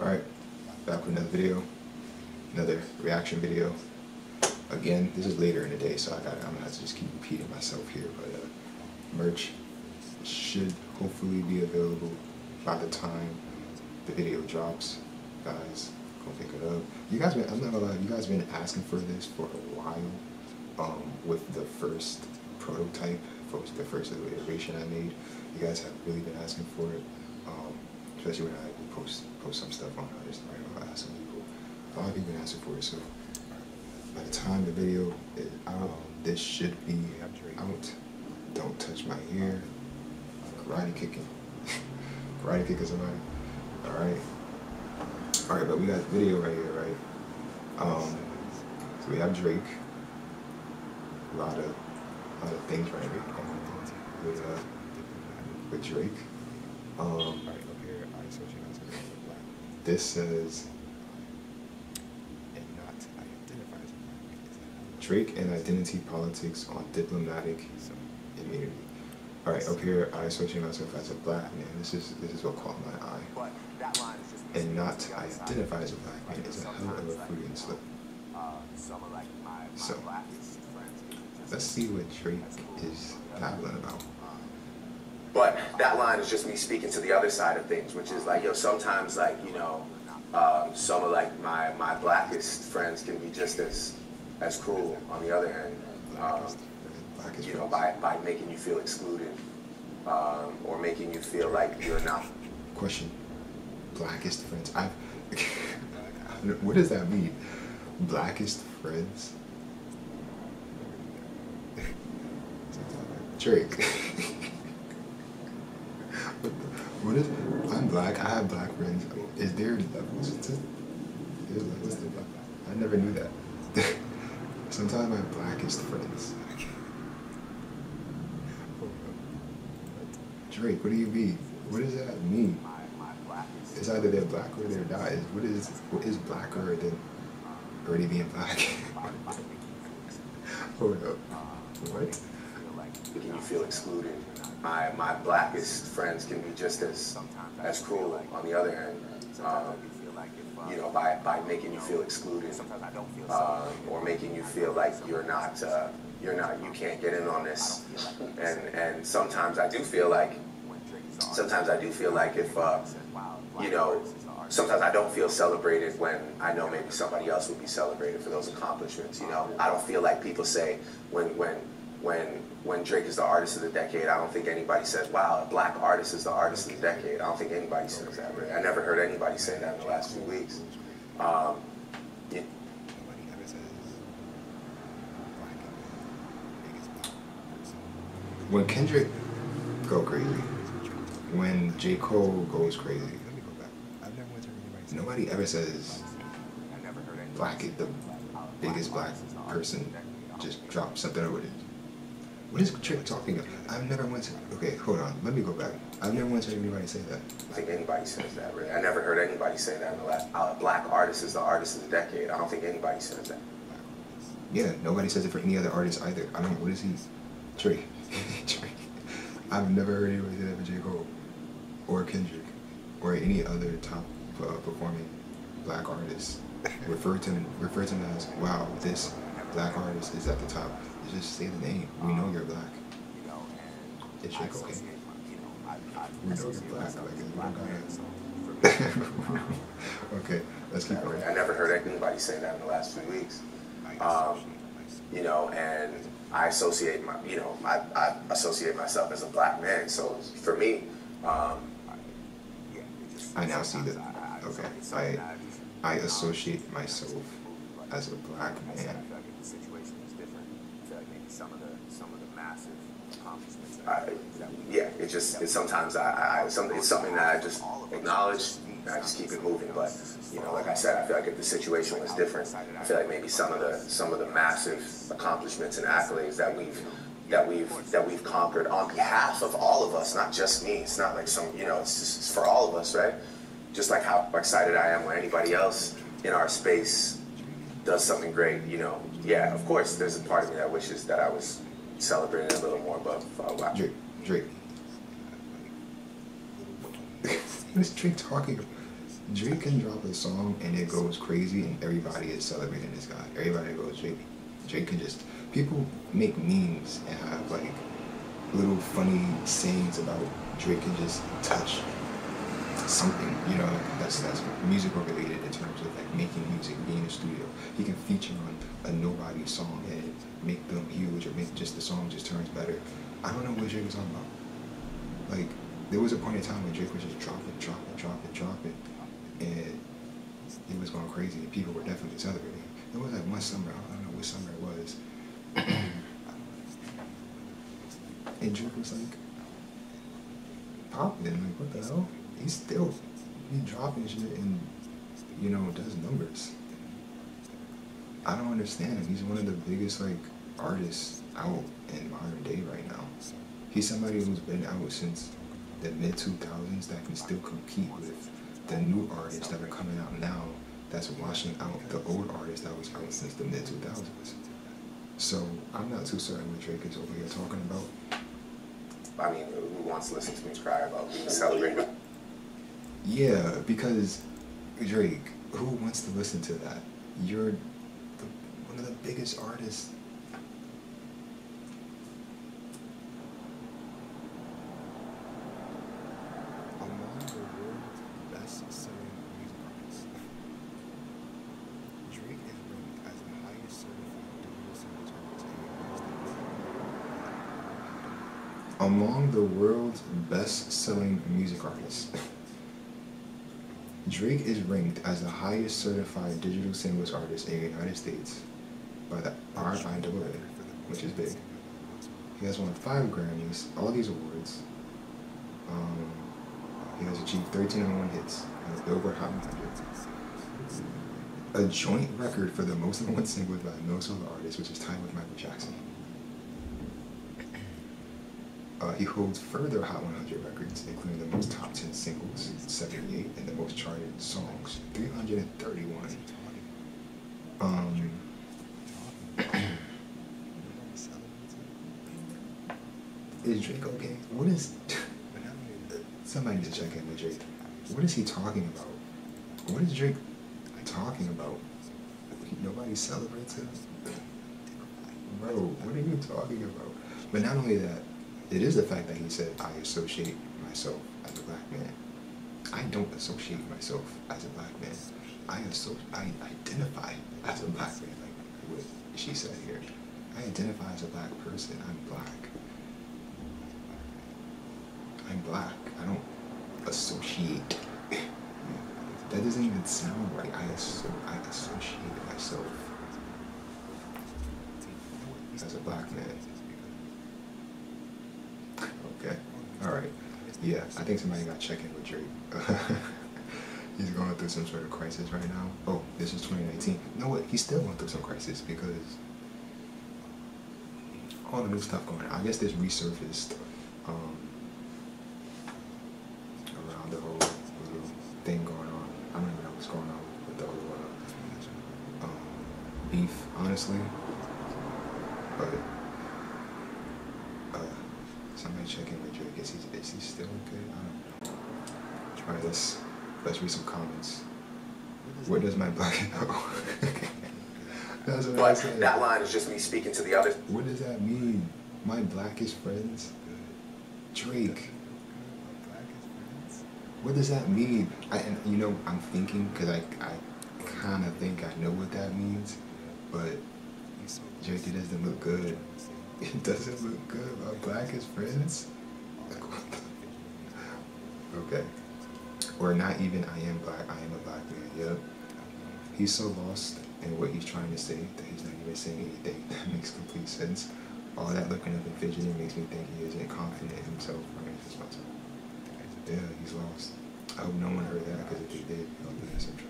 Alright, back with another video, another reaction video. Again, this is later in the day, so I got I'm gonna have to just keep repeating myself here, but uh, merch should hopefully be available by the time the video drops. Guys, go pick it up. You guys been I'm not gonna lie, you guys been asking for this for a while. Um, with the first prototype, the first iteration I made, you guys have really been asking for it. Um, especially when I post post some stuff on others, right? I'll ask some people. A lot of people asking for it, so by the time the video is out, this should be out. Don't touch my hair. Karate kicking. Karate kicking somebody. Alright. Alright, but we got the video right here, right? Um, so we have Drake. A lot of, a lot of things right here with, uh, with Drake. Um, this says Drake and identity politics on diplomatic immunity. All right, up here, I associate myself as a black man. This is this is what caught my eye. And not I identify as a black man is a hell of a Freudian slip. So, let's see what Drake is babbling about. But that line is just me speaking to the other side of things, which is like, yo, sometimes like, you know, um, some of like my, my blackest friends can be just as as cruel on the other end. Um, you know, by, by making you feel excluded um, or making you feel like you're not. Question. Blackest friends. I've. what does that mean? Blackest friends? Drake. what is? I'm black. I have black friends. Is there levels to? The? I never knew that. Sometimes my blackest friends. Drake, what do you mean? What does that mean? It's either they're black or they're not. What is what is blacker than already being black? Hold up. What? Can you feel excluded? My my blackest friends can be just as as cruel on the other end. Um, you know, by, by making you feel excluded, um, or making you feel like you're not, uh, you're not, you can't get in on this. And and sometimes I do feel like, sometimes I do feel like if, uh, you know, sometimes I don't feel celebrated when I know maybe somebody else would be celebrated for those accomplishments. You know, I don't feel like people say when when when when Drake is the artist of the decade, I don't think anybody says, "Wow, a black artist is the artist of the decade." I don't think anybody says that. Really. I never heard anybody say that in the last few weeks. Um, yeah. When Kendrick go crazy, when J Cole goes crazy, nobody ever says black the biggest black person just dropped something over it. What is Drake talking about? I've never once. Okay, hold on. Let me go back. I've never once heard anybody say that. I think anybody says that. Really, I never heard anybody say that in the last. Uh, black artist is the artist of the decade. I don't think anybody says that. Yeah, nobody says it for any other artist either. I don't. What is he? Drake. Drake. I've never heard anybody say that for J Cole, or Kendrick, or any other top uh, performing black artist. refer to refer to him as wow, this black artist is at the top just say the name. We know you're black. You know, and it's like, okay. We know you're black. Like, okay, let's keep going. I never heard anybody say that in the last few weeks. Um, you know, and I associate my, you know, I, I associate myself as a black man. So for me, um, I now see that. Okay, I I associate myself as a black man yeah, it just it's sometimes I, I some, it's something that I just acknowledge and I just keep it moving. But you know, like I said, I feel like if the situation was different, I feel like maybe some of the some of the massive accomplishments and accolades that we've that we've that we've conquered on behalf of all of us, not just me. It's not like some you know, it's just it's for all of us, right? Just like how excited I am when anybody else in our space does something great, you know. Yeah, of course, there's a part of me that wishes that I was celebrated a little more, but uh, wow. Drake. Drake. what is Drake talking about? Drake can drop a song and it goes crazy and everybody is celebrating this guy. Everybody goes Drake. Drake can just people make memes and have like little funny sayings about Drake can just touch something, you know, that's that's musical related in terms of like making music, being in a studio. He can feature on a nobody song and make them huge or make just the song just turns better. I don't know what Drake was talking about. Like there was a point in time when Drake was just dropping, dropping, dropping, dropping, and it was going crazy. And people were definitely celebrating. It was like one summer. I don't know which summer it was. and Drake was like popping. Like what the hell? He's still he dropping shit and you know does numbers. I don't understand him. He's one of the biggest like artists out in modern day right now. He's somebody who's been out since the mid 2000s that can still compete with the new artists that are coming out now that's washing out the old artists that was out since the mid 2000s. So I'm not too certain what Drake is over here talking about. I mean, who wants to listen to me cry about being celebrated? Yeah, because Drake, who wants to listen to that? You're the, one of the biggest artists among the world's best-selling music artists. Drake is ranked as the highest artist in. Among the world's best-selling music artists. Drake is ranked as the highest certified digital singles artist in the United States by the RIAA, which is big. He has won five Grammys, all these awards. Um, he has achieved 13 number one hits Billboard Hot 100. A joint record for the most number one singles by a male solo artist, which is tied with Michael Jackson. Uh, he holds further Hot 100 records, including the most top 10 singles, 78, and the most charted songs, 331. Um, is Drake okay? What is. Somebody needs to check in with Drake. What is he talking about? What is Drake talking about? Nobody celebrates him? Bro, what are you talking about? But not only that, it is the fact that he said, I associate myself as a black man. I don't associate myself as a black man. I, I identify as a black man, like what she said here. I identify as a black person. I'm black. I'm black. I don't associate. that doesn't even sound right. I, asso- I associate myself as a black man. Okay. All right. Yeah, I think somebody got check in with Drake. He's going through some sort of crisis right now. Oh, this is 2019. You know what? He's still going through some crisis because all the new stuff going on. I guess this resurfaced um, around the whole little thing going on. I don't even know what's going on with the whole uh, um, beef, honestly. But uh, somebody check in with Drake. Is he, still okay? I don't know. All right, let's let's read some comments. Where does my black go? That's what I But said. that line is just me speaking to the others. What does that mean? My blackest friends? Drake. What does that mean? I, and you know, I'm thinking because I, I kind of think I know what that means, but Drake, it doesn't look good. It doesn't look good. My blackest friends? Okay. Or not even I am black, I am a black man. Yep. He's so lost in what he's trying to say that he's not even saying anything that makes complete sense. All that looking up and fidgeting makes me think he isn't confident in himself or in. Yeah, he's lost. I hope no one heard that because if they did, I'll be.